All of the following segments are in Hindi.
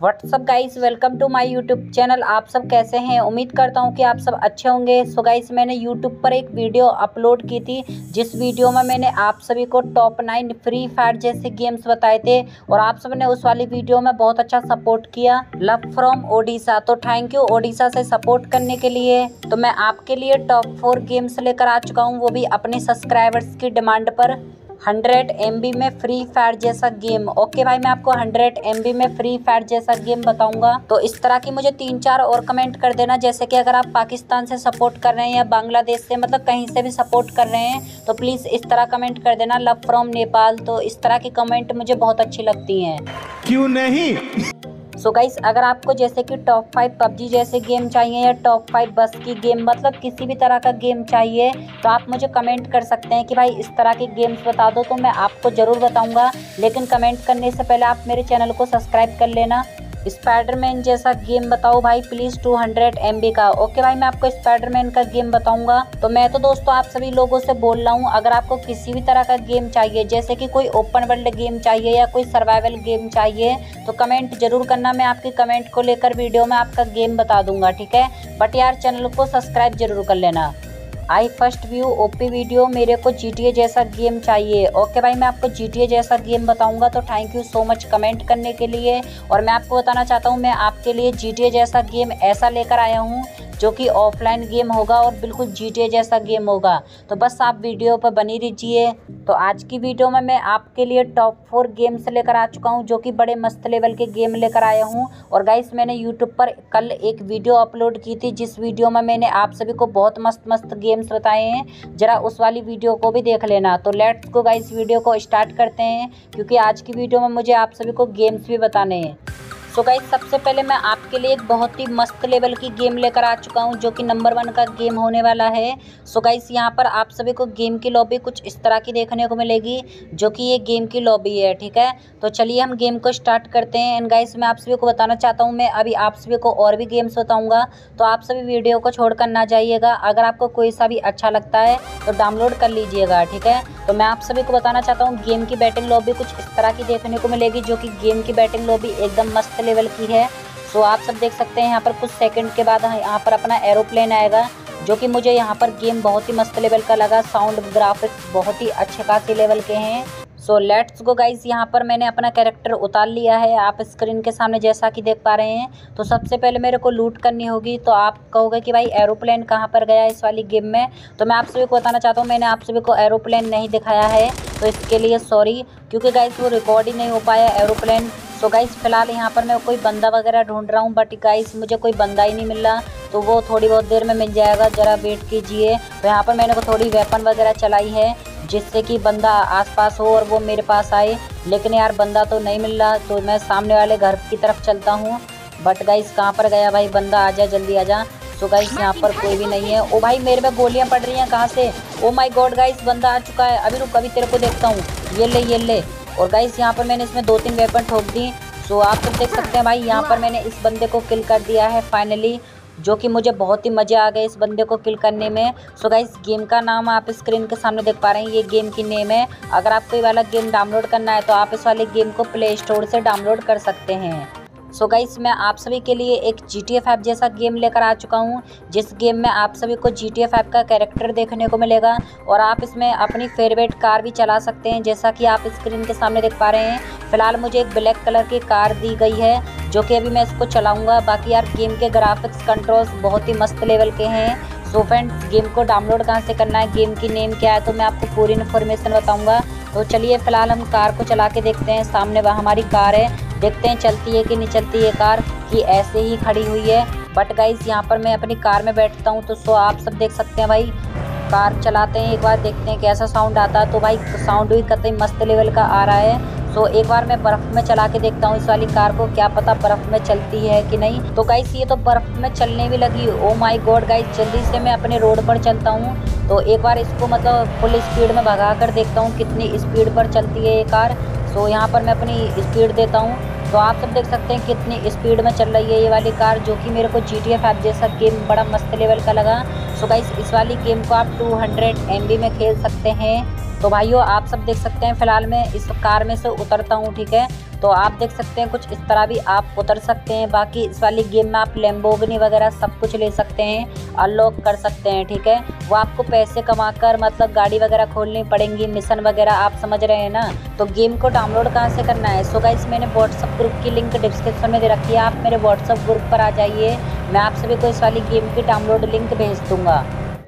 What's up guys welcome to my YouTube channel आप सब कैसे हैं? उम्मीद करता हूँ कि आप सब अच्छे होंगे। सो गाइस मैंने यूट्यूब पर एक वीडियो अपलोड की थी, जिस वीडियो में मैंने आप सभी को टॉप नाइन फ्री फायर जैसे गेम्स बताए थे, और आप सबने उस वाली वीडियो में बहुत अच्छा सपोर्ट किया। लव फ्रॉम ओडिशा तो थैंक यू ओडिशा से सपोर्ट करने के लिए। तो मैं आपके लिए टॉप फोर गेम्स लेकर आ चुका हूँ, वो भी अपने सब्सक्राइबर्स की डिमांड पर। हंड्रेड एमबी में फ्री फायर जैसा गेम ओके भाई, मैं आपको हंड्रेड एमबी में फ्री फायर जैसा गेम बताऊँगा। तो इस तरह की मुझे तीन चार और कमेंट कर देना। जैसे कि अगर आप पाकिस्तान से सपोर्ट कर रहे हैं या बांग्लादेश से मतलब कहीं से भी सपोर्ट कर रहे हैं तो प्लीज़ इस तरह कमेंट कर देना। लव फ्रॉम नेपाल तो इस तरह की कमेंट मुझे बहुत अच्छी लगती है। क्यों नहीं? सो गाइस अगर आपको जैसे कि टॉप फाइव पबजी जैसे गेम चाहिए या टॉप फाइव बस की गेम मतलब किसी भी तरह का गेम चाहिए तो आप मुझे कमेंट कर सकते हैं कि भाई इस तरह के गेम्स बता दो तो मैं आपको ज़रूर बताऊँगा। लेकिन कमेंट करने से पहले आप मेरे चैनल को सब्सक्राइब कर लेना। स्पाइडरमैन जैसा गेम बताओ भाई प्लीज़ 200 हंड्रेड का। ओके भाई, मैं आपको स्पाइडरमैन का गेम बताऊँगा। तो मैं तो दोस्तों आप सभी लोगों से बोल रहा हूँ, अगर आपको किसी भी तरह का गेम चाहिए, जैसे कि कोई ओपन वर्ल्ड गेम चाहिए या कोई सर्वाइवल गेम चाहिए तो कमेंट ज़रूर करना। मैं आपकी कमेंट को लेकर वीडियो में आपका गेम बता दूँगा, ठीक है? बट यार चैनल को सब्सक्राइब ज़रूर कर लेना। I first view, OP video, मेरे को जी जैसा गेम चाहिए। ओके भाई, मैं आपको जीटीए जैसा गेम बताऊँगा तो thank you so much comment करने के लिए। और मैं आपको बताना चाहता हूँ, मैं आपके लिए जी जैसा गेम ऐसा लेकर आया हूँ जो कि ऑफलाइन गेम होगा और बिल्कुल जी जैसा गेम होगा। तो बस आप वीडियो पर बनी रहिए। तो आज की वीडियो में मैं आपके लिए टॉप फोर गेम्स लेकर आ चुका हूँ, जो कि बड़े मस्त लेवल के गेम लेकर आया हूँ। और गाइस मैंने यूट्यूब पर कल एक वीडियो अपलोड की थी, जिस वीडियो में मैंने आप सभी को बहुत मस्त मस्त गेम्स बताए हैं। ज़रा उस वाली वीडियो को भी देख लेना। तो लेट्स को गाइस वीडियो को स्टार्ट करते हैं, क्योंकि आज की वीडियो में मुझे आप सभी को गेम्स भी बताने हैं। सो गाइज़ सबसे पहले मैं आपके लिए एक बहुत ही मस्त लेवल की गेम लेकर आ चुका हूँ, जो कि नंबर वन का गेम होने वाला है। सो गाइज़ यहाँ पर आप सभी को गेम की लॉबी कुछ इस तरह की देखने को मिलेगी, जो कि ये गेम की लॉबी है, ठीक है? तो चलिए हम गेम को स्टार्ट करते हैं। एंड गाइज़ मैं आप सभी को बताना चाहता हूँ, मैं अभी आप सभी को और भी गेम्स बताऊँगा तो आप सभी वीडियो को छोड़कर ना जाइएगा। अगर आपको कोई सा भी अच्छा लगता है तो डाउनलोड कर लीजिएगा, ठीक है? तो मैं आप सभी को बताना चाहता हूँ गेम की बैटिंग लॉबी कुछ इस तरह की देखने को मिलेगी, जो कि गेम की बैटिंग लॉबी एकदम मस्त लेवल की है। सो आप सब देख सकते हैं यहाँ पर कुछ सेकंड के बाद यहाँ पर अपना एरोप्लेन आएगा, जो कि मुझे यहाँ पर गेम बहुत ही मस्त लेवल का लगा। साउंड ग्राफिक्स बहुत ही अच्छे खासे लेवल के हैं। सो लेट्स गो गाइस यहाँ पर मैंने अपना कैरेक्टर उतार लिया है। आप स्क्रीन के सामने जैसा कि देख पा रहे हैं। तो सबसे पहले मेरे को लूट करनी होगी। तो आप कहोगे कि भाई एरोप्लेन कहाँ पर गया इस वाली गेम में? तो मैं आप सभी को बताना चाहता हूँ, मैंने आप सभी को एरोप्लेन नहीं दिखाया है। तो इसके लिए सॉरी क्योंकि गाइज़ वो रिकॉर्ड ही नहीं हो पाया एरोप्लेन सो गाइस फ़िलहाल यहाँ पर मैं कोई बंदा वगैरह ढूंढ रहा हूँ बट गाइस मुझे कोई बंदा ही नहीं मिल रहा तो वो थोड़ी बहुत देर में मिल जाएगा, ज़रा वेट कीजिए। तो यहाँ पर मैंने को थोड़ी वेपन वगैरह चलाई है, जिससे कि बंदा आसपास हो और वो मेरे पास आए, लेकिन यार बंदा तो नहीं मिल रहा तो मैं सामने वाले घर की तरफ़ चलता हूँ। बट गाइस कहाँ पर गया भाई बंदा? आ जा जल्दी आ जा तो गाइस यहाँ पर कोई भी नहीं है। ओ भाई, मेरे में गोलियाँ पड़ रही हैं कहाँ से? ओ माई गॉड गाइस बंदा आ चुका है। अभी रुक, अभी तेरे को देखता हूँ। ये ले ये ले। और गाइस यहाँ पर मैंने इसमें दो तीन वेपन ठोक दी। सो आप सब देख सकते हैं भाई, यहाँ पर मैंने इस बंदे को किल कर दिया है फाइनली जो कि मुझे बहुत ही मज़े आ गए इस बंदे को किल करने में। सो गाइस गेम का नाम आप स्क्रीन के सामने देख पा रहे हैं, ये गेम की नेम है। अगर आपको ये वाला गेम डाउनलोड करना है तो आप इस वाले गेम को प्ले स्टोर से डाउनलोड कर सकते हैं। सो so गाइस मैं आप सभी के लिए एक जी टी एफ़ जैसा गेम लेकर आ चुका हूँ। जिस गेम में आप सभी को जी टी एफ़ का कैरेक्टर देखने को मिलेगा और आप इसमें अपनी फेवरेट कार भी चला सकते हैं, जैसा कि आप स्क्रीन के सामने देख पा रहे हैं। फ़िलहाल मुझे एक ब्लैक कलर की कार दी गई है, जो कि अभी मैं इसको चलाऊँगा। बाकी यार गेम के ग्राफिक्स कंट्रोल्स बहुत ही मस्त लेवल के हैं। सो फ्रेंड्स गेम को डाउनलोड कहाँ से करना है गेम की नेम क्या है तो मैं आपको पूरी इन्फॉर्मेशन बताऊँगा। तो चलिए, फ़िलहाल हम कार को चला के देखते हैं। सामने वह हमारी कार है। देखते हैं, चलती है कि नहीं चलती है कार, कि ऐसे ही खड़ी हुई है। बट गाइज़ यहाँ पर मैं अपनी कार में बैठता हूँ तो सो आप सब देख सकते हैं भाई, कार चलाते हैं, एक बार देखते हैं कैसा साउंड आता है। तो भाई साउंड भी कतई मस्त लेवल का आ रहा है। तो एक बार मैं बर्फ़ में चला के देखता हूँ इस वाली कार को, क्या पता बर्फ़ में चलती है कि नहीं। तो गाइस ये तो बर्फ़ में चलने भी लगी। ओ माय गॉड गाइस जल्दी से मैं अपने रोड पर चलता हूँ। तो एक बार इसको मतलब फुल स्पीड में भगा कर देखता हूँ, कितनी स्पीड पर चलती है ये कार। तो यहाँ पर मैं अपनी स्पीड देता हूँ। तो आप सब देख सकते हैं कितनी स्पीड में चल रही है ये वाली कार, जो कि मेरे को जी टी एफ़ जैसा गेम बड़ा मस्त लेवल का लगा। सो गाइस इस वाली गेम को आप 200 हंड्रेड में खेल सकते हैं। तो भाइयों, आप सब देख सकते हैं फ़िलहाल मैं इस कार में से उतरता हूँ, ठीक है? तो आप देख सकते हैं कुछ इस तरह भी आप उतर सकते हैं। बाकी इस वाली गेम में आप लेम्बोगनी वगैरह सब कुछ ले सकते हैं अनलॉक कर सकते हैं, ठीक है? वो आपको पैसे कमा कर मतलब गाड़ी वगैरह खोलनी पड़ेंगी मिशन वगैरह आप समझ रहे हैं ना? तो गेम को डाउनलोड कहाँ से करना है? सो गाइस मैंने व्हाट्सअप ग्रुप की लिंक डिस्क्रिप्शन में दे रखी है। आप मेरे व्हाट्सअप ग्रुप पर आ जाइए। मैं आप सभी को इस वाली गेम की डाउनलोड लिंक भेज दूँगा।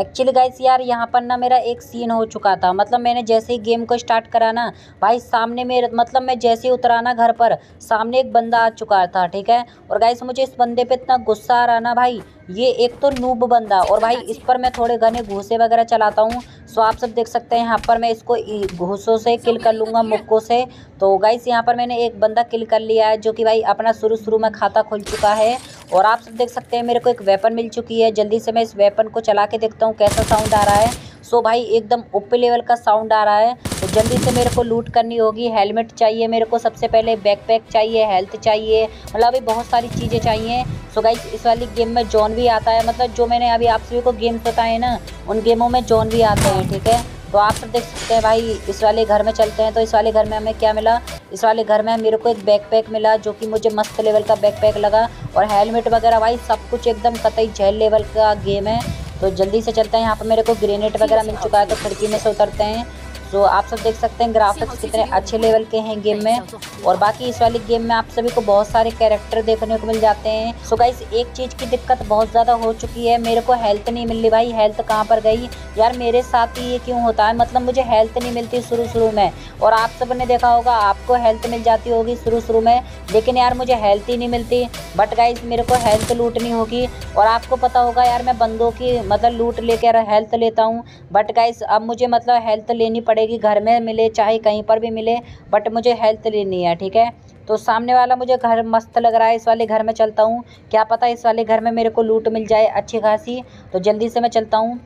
एक्चुअली गाइस यार यहाँ पर ना मेरा एक सीन हो चुका था। मतलब मैंने जैसे ही गेम को स्टार्ट करा ना भाई सामने मेरे मतलब मैं जैसे ही उतरा ना घर पर सामने एक बंदा आ चुका था ठीक है? और गाइस मुझे इस बंदे पे इतना गुस्सा आ रहा ना भाई ये एक तो नूब बंदा। और भाई इस पर मैं थोड़े घने घूसे वगैरह चलाता हूँ सो आप सब देख सकते हैं, यहाँ पर मैं इसको घूसों से किल कर लूँगा, मुक्कों से। तो गाइस यहाँ पर मैंने एक बंदा किल कर लिया है, जो कि भाई अपना शुरू शुरू में खाता खुल चुका है। और आप सब देख सकते हैं, मेरे को एक वेपन मिल चुकी है। जल्दी से मैं इस वेपन को चला के देखता हूँ, कैसा साउंड आ रहा है। सो भाई, एकदम ओपे लेवल का साउंड आ रहा है। तो जल्दी से मेरे को लूट करनी होगी। हेलमेट चाहिए मेरे को सबसे पहले बैकपैक चाहिए हेल्थ चाहिए मतलब अभी बहुत सारी चीज़ें चाहिए। सो गाइस इस वाली गेम में जॉन भी आता है। मतलब जो मैंने अभी आप सभी को गेम्स बताए ना, उन गेमों में जॉन भी आते हैं, ठीक है? तो आप सब देख सकते हैं भाई, इस वाले घर में चलते हैं। तो इस वाले घर में हमें क्या मिला? इस वाले घर में मेरे को एक बैकपैक मिला, जो कि मुझे मस्त लेवल का बैकपैक लगा। और हेलमेट वगैरह भाई, सब कुछ एकदम कतई झेल लेवल का गेम है। तो जल्दी से चलते हैं। यहाँ पर मेरे को ग्रेनेड वगैरह मिल चुका है तो खिड़की में से उतरते हैं। तो आप सब देख सकते हैं ग्राफिक्स कितने अच्छे लेवल के हैं गेम में। और बाकी इस वाली गेम में आप सभी को बहुत सारे कैरेक्टर देखने को मिल जाते हैं। सो गाइस एक चीज़ की दिक्कत बहुत ज़्यादा हो चुकी है। मेरे को हेल्थ नहीं मिल रही भाई। हेल्थ कहाँ पर गई? यार मेरे साथ ही ये क्यों होता है? मतलब मुझे हेल्थ नहीं मिलती शुरू शुरू में। और आप सबने देखा होगा, आपको हेल्थ मिल जाती होगी शुरू शुरू में। लेकिन यार मुझे हेल्थ ही नहीं मिलती। बट गाइज़ मेरे को हेल्थ लूटनी होगी। और आपको पता होगा यार, मैं बंदों की मतलब लूट लेकर हेल्थ लेता हूँ। बट गाइज़ अब मुझे मतलब हेल्थ लेनी पड़ेगी। घर में मिले, चाहे कहीं पर भी मिले बट मुझे हेल्थ लेनी है, ठीक है? तो सामने वाला मुझे घर मस्त लग रहा है, इस वाले घर में चलता हूँ। क्या पता इस वाले घर में मेरे को लूट मिल जाए अच्छी खासी तो जल्दी से मैं चलता हूँ।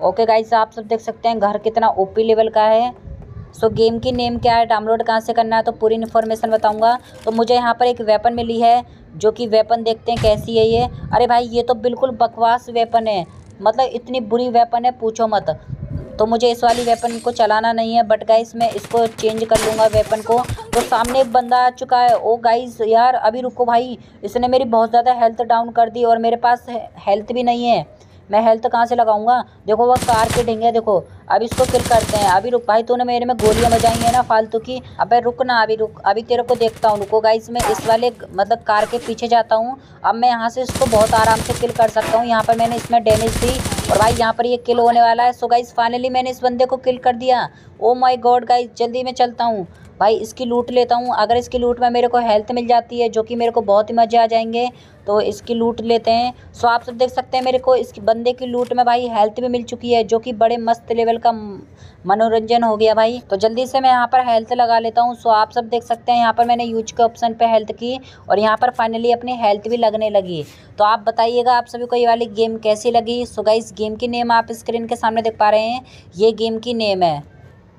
ओके गाइस आप सब देख सकते हैं घर कितना ओपी लेवल का है। सो गेम की नेम क्या है? डाउनलोड कहाँ से करना है? तो पूरी इन्फॉर्मेशन बताऊँगा। तो मुझे यहाँ पर एक वेपन मिली है, जो कि वेपन देखते हैं कैसी है ये। अरे भाई, ये तो बिल्कुल बकवास वेपन है। मतलब इतनी बुरी वेपन है, पूछो मत। तो मुझे इस वाली वेपन को चलाना नहीं है बट गाइस मैं इसको चेंज कर लूँगा वेपन को। तो सामने एक बंदा आ चुका है। ओ गाइस यार, अभी रुको भाई। इसने मेरी बहुत ज़्यादा हेल्थ डाउन कर दी और मेरे पास हेल्थ भी नहीं है। मैं हेल्थ कहाँ से लगाऊँगा? देखो वह कार के ढेंगे देखो। अब इसको किल करते हैं। अभी रुक भाई, तूने मेरे में गोलियाँ बजाई हैं ना फालतू की। अबे रुक ना, अभी रुक। अभी तेरे को देखता हूँ। रुको गाइस मैं इस वाले मतलब कार के पीछे जाता हूँ। अब मैं यहाँ से इसको बहुत आराम से किल कर सकता हूँ। यहाँ पर मैंने इसमें डैमेज दी। और भाई, यहाँ पर ये किल होने वाला है। सो गाइज़ फाइनली मैंने इस बंदे को किल कर दिया। ओ माई गॉड गाइस जल्दी मैं चलता हूँ। भाई, इसकी लूट लेता हूँ। अगर इसकी लूट में मेरे को हेल्थ मिल जाती है, जो कि मेरे को बहुत ही मज़े आ जाएँगे तो इसकी लूट लेते हैं। सो आप सब देख सकते हैं मेरे को इस बंदे की लूट में भाई हेल्थ भी मिल चुकी है, जो कि बड़े मस्त लेवल का मनोरंजन हो गया भाई। तो जल्दी से मैं यहाँ पर हेल्थ लगा लेता हूँ। सो आप सब देख सकते हैं यहाँ पर मैंने यूज़ के ऑप्शन पे हेल्थ की और यहाँ पर फाइनली अपनी हेल्थ भी लगने लगी। तो आप बताइएगा, आप सभी को ये वाली गेम कैसी लगी? सो गाइस गेम की नेम आप स्क्रीन के सामने देख पा रहे हैं। ये गेम की नेम है।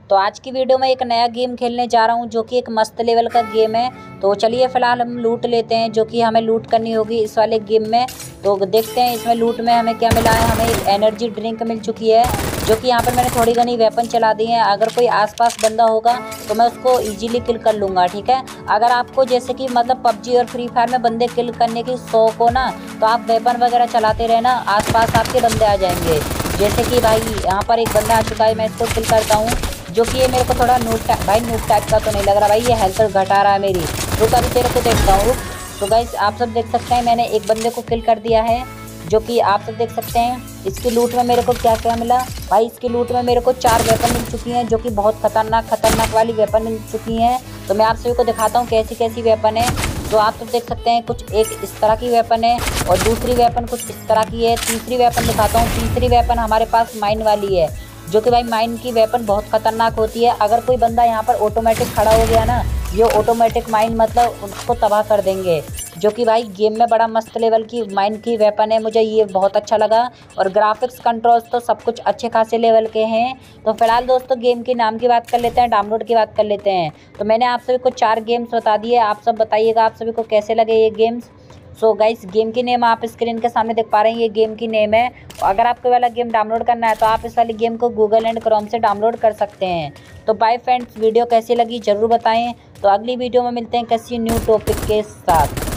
तो आज की वीडियो में एक नया गेम खेलने जा रहा हूँ, जो कि एक मस्त लेवल का गेम है। तो चलिए फ़िलहाल हम लूट लेते हैं, जो कि हमें लूट करनी होगी इस वाले गेम में। तो देखते हैं इसमें लूट में हमें क्या मिला है। हमें एक एनर्जी ड्रिंक मिल चुकी है, जो कि यहाँ पर मैंने थोड़ी घनी वेपन चला दी है। अगर कोई आसपास बंदा होगा तो मैं उसको इजीली किल कर लूँगा, ठीक है? अगर आपको जैसे कि मतलब पबजी और फ्री फायर में बंदे किल करने की शौक हो ना तो आप वेपन वगैरह चलाते रहना, आसपास आपके बंदे आ जाएँगे। जैसे कि भाई, यहाँ पर एक बंदा आ चुका है, मैं इसको किल करता हूँ। जो कि ये मेरे को थोड़ा नूट टाइप भाई नूट टाइप का तो नहीं लग रहा, भाई ये हेल्थ घटा रहा है मेरी। रुक अभी तेरे को देखता हूँ। तो गाइस आप सब देख सकते हैं, मैंने एक बंदे को किल कर दिया है, जो कि आप सब देख सकते हैं। इसकी लूट में मेरे को क्या क्या मिला? भाई इसकी लूट में मेरे को चार वेपन मिल चुकी हैं, जो कि बहुत खतरनाक खतरनाक वाली वेपन मिल चुकी हैं। तो मैं आप सभी को दिखाता हूँ कैसी कैसी वेपन है। तो आप सब देख सकते हैं, कुछ एक इस तरह की वेपन है और दूसरी वेपन कुछ इस तरह की है। तीसरी वेपन दिखाता हूँ। तीसरी वेपन हमारे पास माइन वाली है। जो कि भाई माइन की वेपन बहुत खतरनाक होती है। अगर कोई बंदा यहाँ पर ऑटोमेटिक खड़ा हो गया ना, ये ऑटोमेटिक माइन मतलब उसको तबाह कर देंगे। जो कि भाई गेम में बड़ा मस्त लेवल की माइन की वेपन है, मुझे ये बहुत अच्छा लगा। और ग्राफिक्स कंट्रोल्स तो सब कुछ अच्छे खासे लेवल के हैं। तो फ़िलहाल दोस्तों गेम के नाम की बात कर लेते हैं डाउनलोड की बात कर लेते हैं। तो मैंने आप सभी को चार गेम्स बता दिए। आप सब बताइएगा, आप सभी को कैसे लगे ये गेम्स सो गाइस गेम की नेम आप स्क्रीन के सामने देख पा रहे हैं। ये गेम की नेम है। अगर आपको वाला गेम डाउनलोड करना है तो आप इस वाली गेम को गूगल एंड क्रोम से डाउनलोड कर सकते हैं। तो बाय फ्रेंड्स वीडियो कैसी लगी ज़रूर बताएँ। तो अगली वीडियो में मिलते हैं किसी न्यू टॉपिक के साथ।